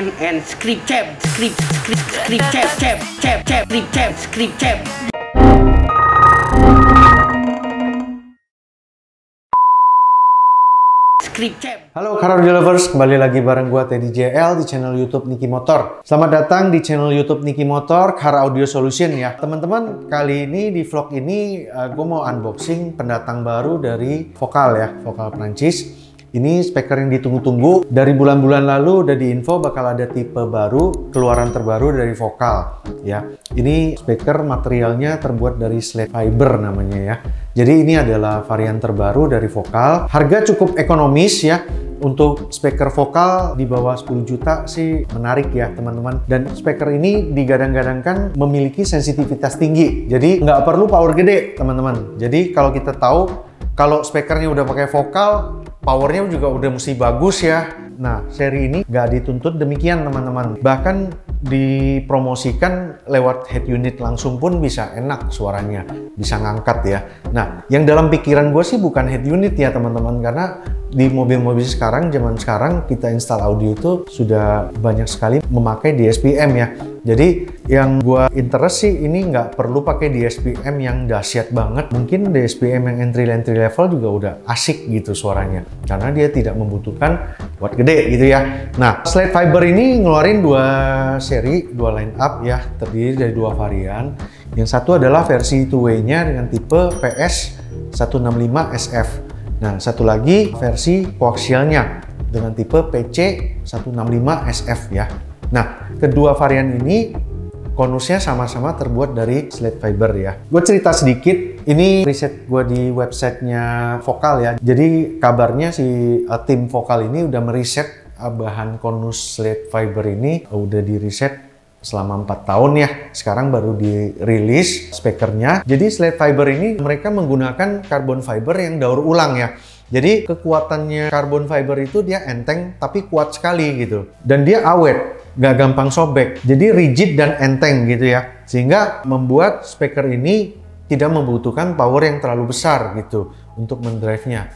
comment, and script chat, script, script, script chat, chat, chat, chat, script chat, script chat. Halo car audio lovers, kembali lagi bareng gua Teddy JL di channel YouTube Niki Motor. Selamat datang di channel YouTube Niki Motor Car Audio Solution ya. Teman-teman, kali ini di vlog ini uh, gue mau unboxing pendatang baru dari Vokal ya, Vokal Prancis. Ini speaker yang ditunggu-tunggu. Dari bulan-bulan lalu udah diinfo bakal ada tipe baru, keluaran terbaru dari Vokal ya. Ini speaker materialnya terbuat dari slate fiber namanya ya. Jadi ini adalah varian terbaru dari Vokal. Harga cukup ekonomis ya. Untuk speaker vokal di bawah 10 juta sih menarik ya teman-teman. Dan speaker ini digadang-gadangkan memiliki sensitivitas tinggi. Jadi nggak perlu power gede teman-teman. Jadi kalau kita tahu kalau speakernya udah pakai vokal, powernya juga udah mesti bagus ya. Nah, seri ini nggak dituntut demikian teman-teman. Bahkan dipromosikan lewat head unit langsung pun bisa enak suaranya, bisa ngangkat ya. Nah, yang dalam pikiran gue sih bukan head unit ya teman-teman, karena di mobil-mobil sekarang, zaman sekarang kita install audio itu sudah banyak sekali memakai DSPM ya. Jadi yang gue interest sih ini nggak perlu pakai DSPM yang dahsyat banget. Mungkin DSPM yang entry entry level juga udah asik gitu suaranya, karena dia tidak membutuhkan watt gede gitu ya. Nah, slide fiber ini ngeluarin dua seri, dua line up ya, terdiri dari dua varian. Yang satu adalah versi two-way-nya dengan tipe PS 165 SF. Nah, satu lagi versi koaksialnya dengan tipe PC 165 SF ya. Nah, kedua varian ini konusnya sama-sama terbuat dari slate fiber ya. Gue cerita sedikit, ini riset gue di websitenya Vokal ya. Jadi kabarnya si uh, tim Vokal ini udah meriset uh, bahan konus slate fiber ini uh, udah di riset selama 4 tahun ya. Sekarang baru dirilis speakernya. Jadi slate fiber ini mereka menggunakan carbon fiber yang daur ulang ya. Jadi kekuatannya carbon fiber itu dia enteng tapi kuat sekali gitu. Dan dia awet, nggak gampang sobek. Jadi rigid dan enteng gitu ya. Sehingga membuat speaker ini tidak membutuhkan power yang terlalu besar gitu untuk mendrive-nya.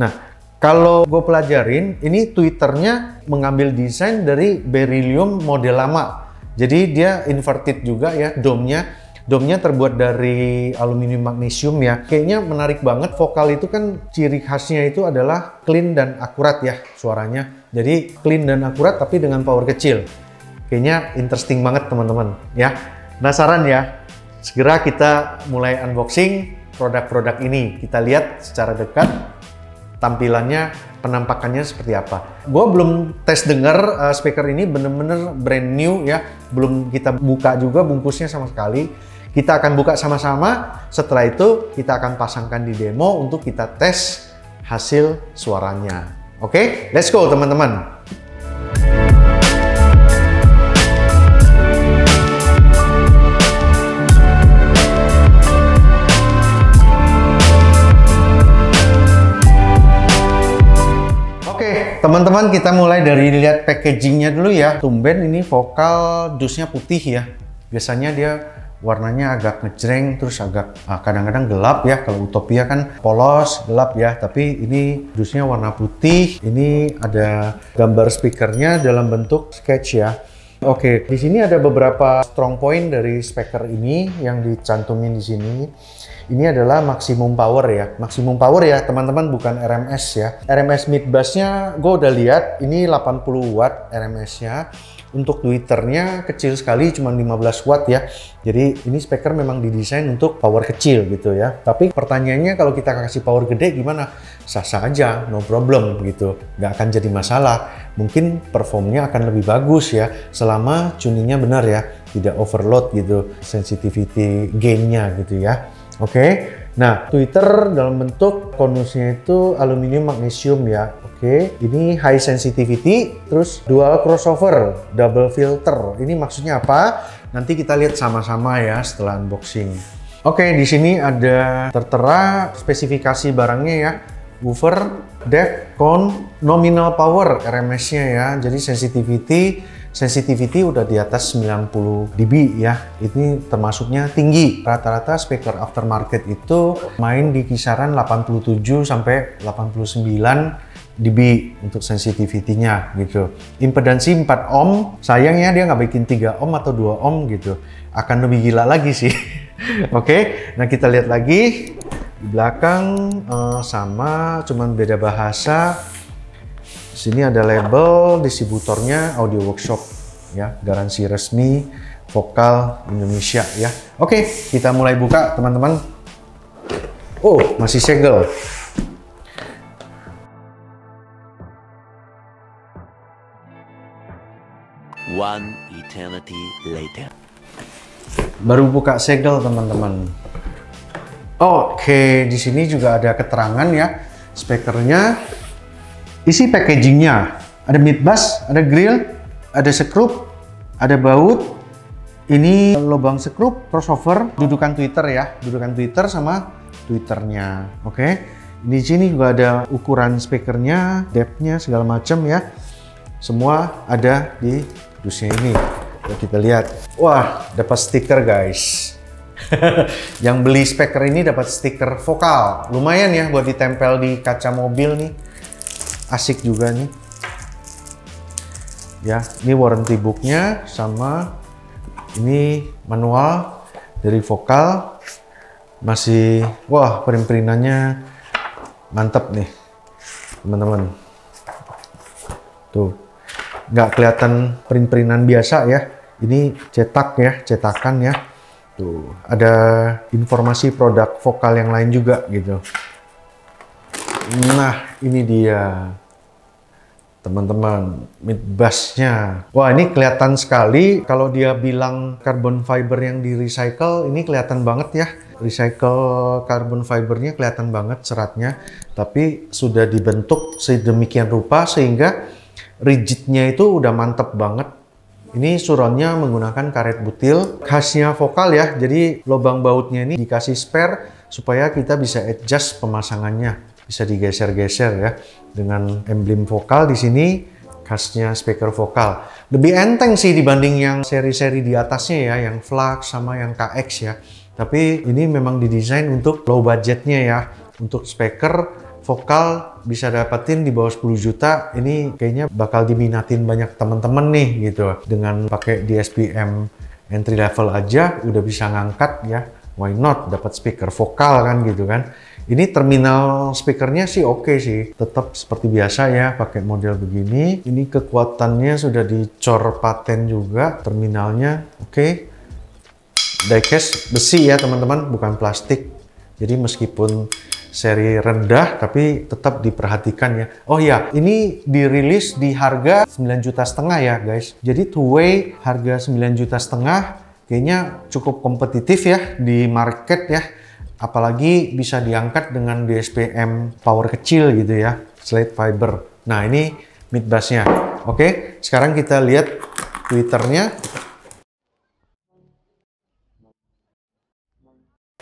Nah, kalau gue pelajarin, ini Twitternya mengambil desain dari beryllium model lama. Jadi dia inverted juga ya domnya Domnya terbuat dari aluminium magnesium ya. Kayaknya menarik banget. Vokal itu kan ciri khasnya itu adalah clean dan akurat ya suaranya. Jadi clean dan akurat tapi dengan power kecil. Kayaknya interesting banget teman-teman ya. Penasaran ya? Segera kita mulai unboxing produk-produk ini. Kita lihat secara dekat tampilannya, penampakannya seperti apa. Gue belum tes denger uh, speaker ini bener-bener brand new ya. Belum kita buka juga bungkusnya sama sekali. Kita akan buka sama-sama. Setelah itu kita akan pasangkan di demo untuk kita tes hasil suaranya. Oke, okay? let's go teman-teman. Teman-teman kita mulai dari lihat packagingnya dulu ya. Tumben ini vokal dusnya putih ya. Biasanya dia warnanya agak ngejreng terus agak ah, kadang-kadang ah, gelap ya kalau Utopia kan polos gelap ya tapi ini dusnya warna putih ini ada gambar speakernya dalam bentuk sketch ya Oke, di sini ada beberapa strong point dari speaker ini yang dicantumin di sini. Ini adalah maksimum power ya, maksimum power ya teman-teman bukan RMS ya. RMS mid bassnya gue udah lihat ini 80 watt RMS-nya. Untuk tweeternya kecil sekali, cuma 15 watt ya. Jadi ini speaker memang didesain untuk power kecil gitu ya. Tapi pertanyaannya kalau kita kasih power gede gimana? Sah-sah aja, no problem gitu. Nggak akan jadi masalah. Mungkin performnya akan lebih bagus ya, selama tuningnya benar ya. Tidak overload gitu, sensitivity gainnya gitu ya. Oke, okay? nah Twitter dalam bentuk konusnya itu aluminium magnesium ya. Oke, ini high sensitivity, terus dual crossover, double filter. Ini maksudnya apa? Nanti kita lihat sama-sama ya setelah unboxing. Oke, di sini ada tertera spesifikasi barangnya ya. Woofer, depth, con, nominal power RMS-nya ya. Jadi sensitivity sensitivity udah di atas 90 dB ya. Ini termasuknya tinggi. Rata-rata speaker aftermarket itu main di kisaran 87 sampai 89 dB untuk sensitivity-nya gitu. Impedansi 4 ohm, sayangnya dia nggak bikin 3 ohm atau 2 ohm gitu. Akan lebih gila lagi sih. Oke, okay? nah kita lihat lagi di belakang uh, sama, cuman beda bahasa. Sini ada label distributornya Audio Workshop ya, garansi resmi vokal Indonesia ya. Oke, kita mulai buka teman-teman. Oh, masih segel. One eternity later baru buka segel teman-teman. Oke, di sini juga ada keterangan ya, speakernya, isi packagingnya, ada mid bass, ada grill, ada sekrup, ada baut, ini lubang sekrup crossover, dudukan Twitter ya, dudukan Twitter sama Twitternya, oke. Di sini juga ada ukuran speakernya, depthnya segala macam ya, semua ada di dusnya ini. Kita lihat. Wah, dapat stiker guys. yang beli speaker ini dapat stiker vokal. Lumayan ya buat ditempel di kaca mobil nih. Asik juga nih. Ya, ini warranty booknya sama ini manual dari vokal. Masih, wah print-printannya mantap nih, teman-teman. Tuh, nggak kelihatan print-printan biasa ya ini cetak ya, cetakan ya. Tuh, ada informasi produk vokal yang lain juga gitu. Nah, ini dia. Teman-teman, mid bassnya. Wah, ini kelihatan sekali kalau dia bilang carbon fiber yang di recycle, ini kelihatan banget ya. Recycle carbon fibernya kelihatan banget seratnya, tapi sudah dibentuk sedemikian rupa sehingga rigidnya itu udah mantep banget ini suronnya menggunakan karet butil, khasnya vokal ya, jadi lubang bautnya ini dikasih spare supaya kita bisa adjust pemasangannya, bisa digeser-geser ya. Dengan emblem vokal di sini khasnya speaker vokal. Lebih enteng sih dibanding yang seri-seri di atasnya ya, yang Flux sama yang KX ya. Tapi ini memang didesain untuk low budgetnya ya, untuk speaker vokal bisa dapetin di bawah 10 juta ini kayaknya bakal diminatin banyak temen-temen nih gitu dengan pakai DSPM entry level aja udah bisa ngangkat ya why not dapat speaker vokal kan gitu kan ini terminal speakernya sih oke okay sih tetap seperti biasa ya pakai model begini ini kekuatannya sudah dicor paten juga terminalnya oke okay. diecast besi ya teman-teman bukan plastik jadi meskipun seri rendah tapi tetap diperhatikan ya. Oh ya, ini dirilis di harga 9 juta setengah ya guys. Jadi two way harga 9 juta setengah kayaknya cukup kompetitif ya di market ya. Apalagi bisa diangkat dengan DSPM power kecil gitu ya, slate fiber. Nah ini mid bassnya. Oke, sekarang kita lihat twitternya.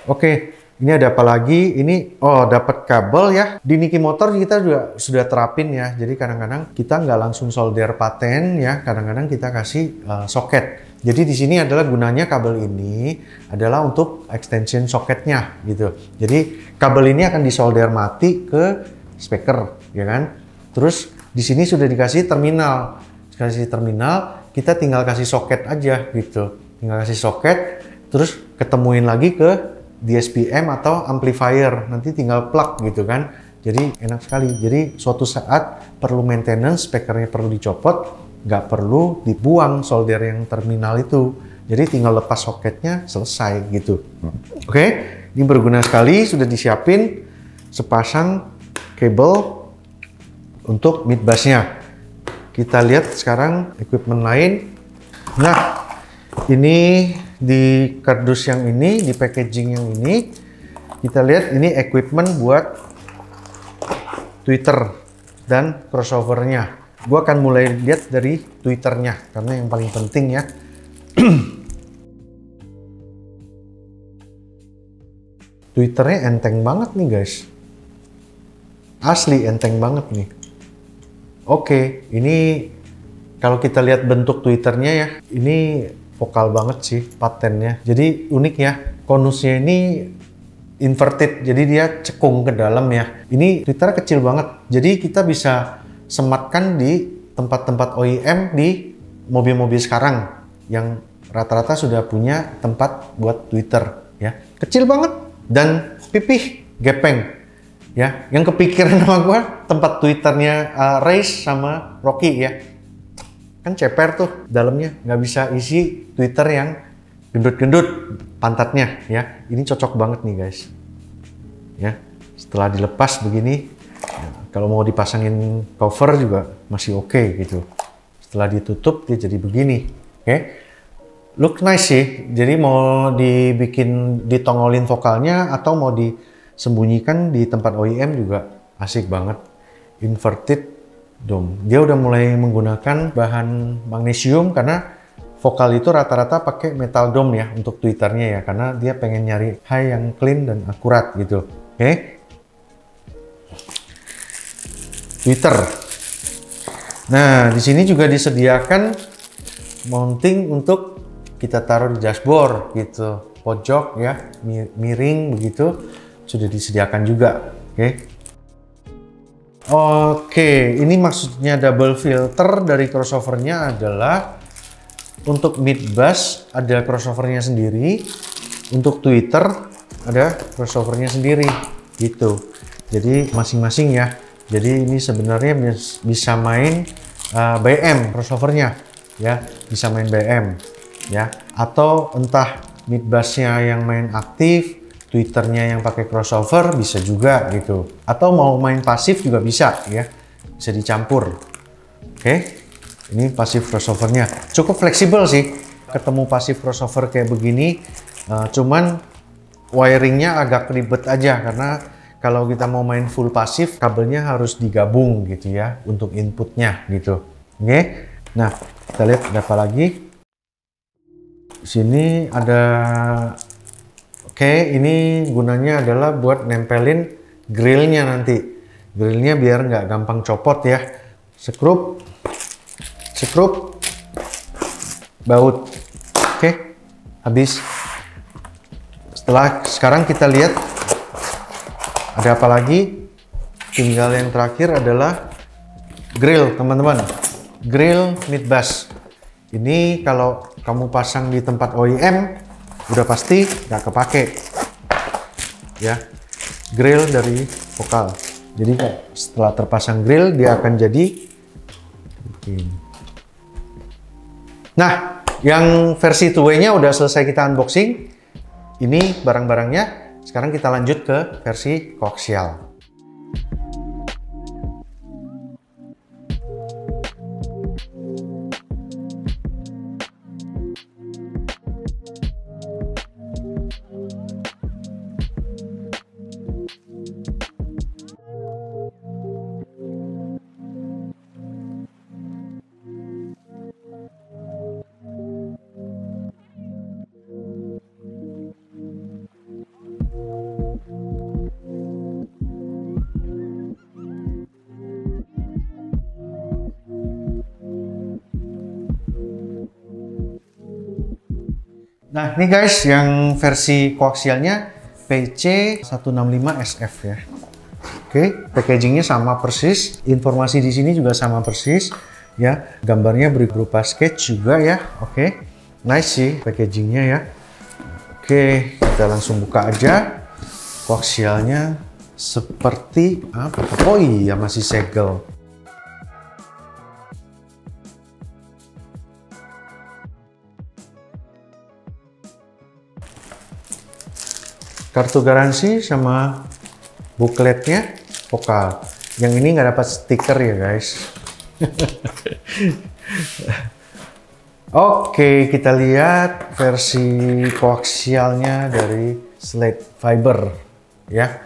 Oke, ini ada apa lagi? Ini oh dapat kabel ya. Di Niki Motor kita juga sudah terapin ya. Jadi kadang-kadang kita nggak langsung solder paten ya. Kadang-kadang kita kasih uh, soket. Jadi di sini adalah gunanya kabel ini adalah untuk extension soketnya gitu. Jadi kabel ini akan disolder mati ke speaker ya kan. Terus di sini sudah dikasih terminal. Dikasih terminal, kita tinggal kasih soket aja gitu. Tinggal kasih soket terus ketemuin lagi ke DSPM atau amplifier nanti tinggal plug gitu kan jadi enak sekali jadi suatu saat perlu maintenance speakernya perlu dicopot nggak perlu dibuang solder yang terminal itu jadi tinggal lepas soketnya selesai gitu oke okay? ini berguna sekali sudah disiapin sepasang kabel untuk mid bassnya kita lihat sekarang equipment lain nah ini di kardus yang ini, di packaging yang ini, kita lihat ini equipment buat Twitter dan crossovernya. Gue akan mulai lihat dari Twitternya karena yang paling penting ya. Twitternya enteng banget nih guys. Asli enteng banget nih. Oke, ini Kalau kita lihat bentuk Twitternya ya, ini vokal banget sih patennya. Jadi unik ya, konusnya ini inverted, jadi dia cekung ke dalam ya. Ini Twitter kecil banget, jadi kita bisa sematkan di tempat-tempat OEM di mobil-mobil sekarang yang rata-rata sudah punya tempat buat Twitter ya. Kecil banget dan pipih, gepeng. Ya, yang kepikiran sama gua tempat Twitternya uh, Race sama Rocky ya kan ceper tuh dalamnya nggak bisa isi Twitter yang gendut-gendut pantatnya ya ini cocok banget nih guys ya setelah dilepas begini kalau mau dipasangin cover juga masih oke okay, gitu setelah ditutup dia jadi begini oke okay? look nice sih jadi mau dibikin ditongolin vokalnya atau mau disembunyikan di tempat OEM juga asik banget inverted dome. Dia udah mulai menggunakan bahan magnesium karena vokal itu rata-rata pakai metal dome ya untuk twitternya ya karena dia pengen nyari high yang clean dan akurat gitu. Oke. Okay? Twitter. Nah, di sini juga disediakan mounting untuk kita taruh di dashboard gitu. Pojok ya, miring begitu sudah disediakan juga. Oke. Okay? Oke, ini maksudnya double filter dari crossovernya adalah untuk mid bass ada crossovernya sendiri, untuk Twitter ada crossovernya sendiri, gitu. Jadi masing-masing ya. Jadi ini sebenarnya bisa main uh, BM crossovernya, ya, bisa main BM, ya, atau entah mid bassnya yang main aktif Twitternya yang pakai crossover bisa juga gitu. Atau mau main pasif juga bisa ya, bisa dicampur. Oke, ini pasif crossovernya. Cukup fleksibel sih, ketemu pasif crossover kayak begini. Uh, cuman wiringnya agak ribet aja karena kalau kita mau main full pasif, kabelnya harus digabung gitu ya untuk inputnya gitu. Oke, nah kita lihat ada apa lagi. Sini ada Oke, ini gunanya adalah buat nempelin grillnya nanti. Grillnya biar nggak gampang copot ya. Sekrup, sekrup, baut. Oke, habis. Setelah sekarang kita lihat ada apa lagi. Tinggal yang terakhir adalah grill, teman-teman. Grill mid bass. Ini kalau kamu pasang di tempat OEM udah pasti nggak kepake ya grill dari vokal jadi setelah terpasang grill dia akan jadi nah yang versi 2 nya udah selesai kita unboxing ini barang-barangnya sekarang kita lanjut ke versi koaksial Nah, ini guys yang versi koaksialnya PC165SF ya. Oke, packagingnya sama persis, informasi di sini juga sama persis ya. Gambarnya berupa sketch juga ya. Oke, nice sih packagingnya ya. Oke, kita langsung buka aja. Koaksialnya seperti apa? Oh iya, masih segel. Kartu garansi sama bukletnya vokal. Yang ini nggak dapat stiker ya guys. Oke, kita lihat versi koaksialnya dari slate fiber ya.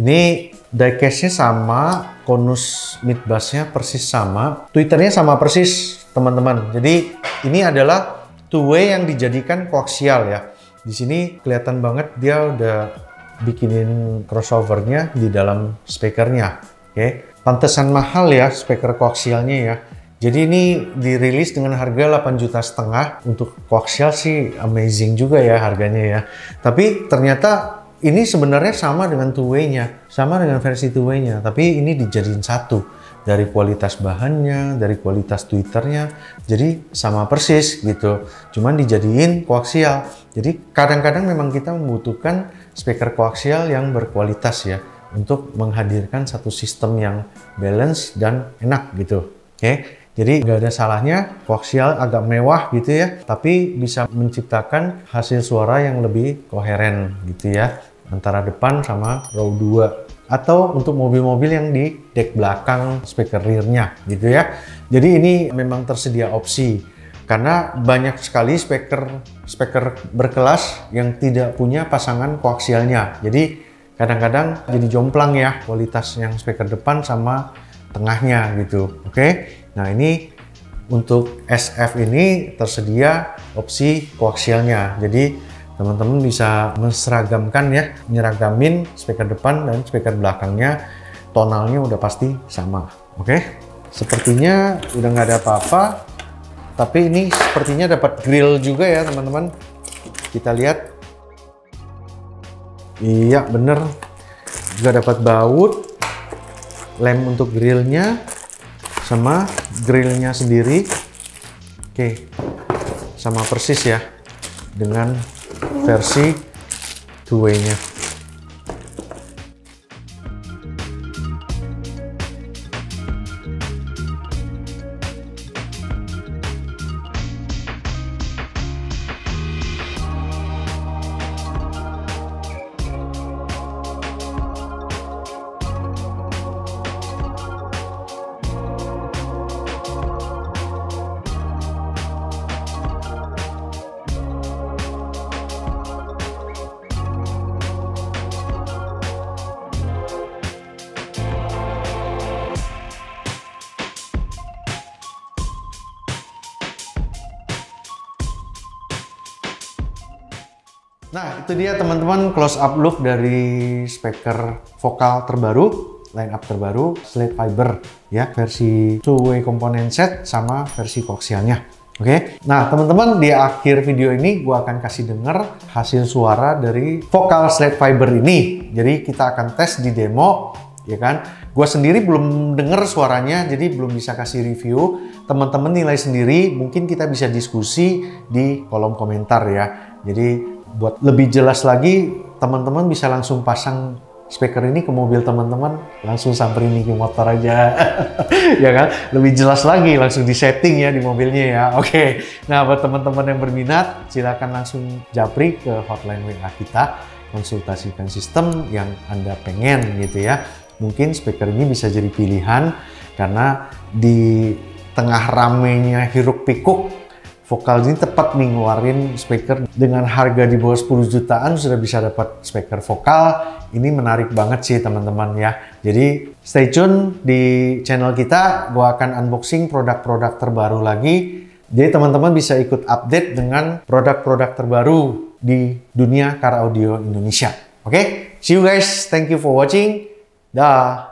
Ini diecast-nya sama, konus mid bass-nya persis sama, twitternya sama persis teman-teman. Jadi ini adalah two way yang dijadikan koaksial ya. Di sini kelihatan banget dia udah bikinin crossovernya di dalam speakernya. Oke, okay. pantesan mahal ya speaker koaksialnya ya. Jadi ini dirilis dengan harga 8 juta setengah untuk koaksial sih amazing juga ya harganya ya. Tapi ternyata ini sebenarnya sama dengan two way-nya, sama dengan versi two way-nya, tapi ini dijadiin satu dari kualitas bahannya, dari kualitas twitternya, jadi sama persis gitu. Cuman dijadiin koaksial. Jadi kadang-kadang memang kita membutuhkan speaker koaksial yang berkualitas ya untuk menghadirkan satu sistem yang balance dan enak gitu. Oke, jadi nggak ada salahnya koaksial agak mewah gitu ya, tapi bisa menciptakan hasil suara yang lebih koheren gitu ya antara depan sama row 2 atau untuk mobil-mobil yang di deck belakang speaker rearnya gitu ya. Jadi ini memang tersedia opsi karena banyak sekali speaker speaker berkelas yang tidak punya pasangan koaksialnya. Jadi kadang-kadang jadi jomplang ya kualitas yang speaker depan sama tengahnya gitu. Oke. Okay? Nah, ini untuk SF ini tersedia opsi koaksialnya. Jadi teman-teman bisa menseragamkan ya, nyeragamin speaker depan dan speaker belakangnya tonalnya udah pasti sama. Oke. Okay? Sepertinya udah nggak ada apa-apa. Tapi ini sepertinya dapat grill juga ya, teman-teman. Kita lihat. Iya, bener. Juga dapat baut lem untuk grillnya sama grillnya sendiri oke sama persis ya dengan versi two way nya Nah, itu dia teman-teman close up look dari speaker vokal terbaru, line up terbaru, Slate Fiber ya, versi two way component set sama versi koaksialnya. Oke, okay? nah teman-teman di akhir video ini gue akan kasih denger hasil suara dari vokal Slate Fiber ini. Jadi kita akan tes di demo, ya kan? Gue sendiri belum denger suaranya, jadi belum bisa kasih review. Teman-teman nilai sendiri, mungkin kita bisa diskusi di kolom komentar ya. Jadi buat lebih jelas lagi teman-teman bisa langsung pasang speaker ini ke mobil teman-teman. Langsung samperin Niki motor aja. Ya kan? Lebih jelas lagi langsung di setting ya di mobilnya ya. Oke. Okay. nah buat teman-teman yang berminat silakan langsung japri ke hotline WA kita. Konsultasikan sistem yang anda pengen gitu ya. Mungkin speaker ini bisa jadi pilihan karena di tengah ramenya hiruk pikuk Vokal ini tepat nih ngeluarin speaker dengan harga di bawah 10 jutaan sudah bisa dapat speaker vokal. Ini menarik banget sih teman-teman ya. Jadi stay tune di channel kita. Gua akan unboxing produk-produk terbaru lagi. Jadi teman-teman bisa ikut update dengan produk-produk terbaru di dunia car audio Indonesia. Oke, okay? see you guys. Thank you for watching. Dah.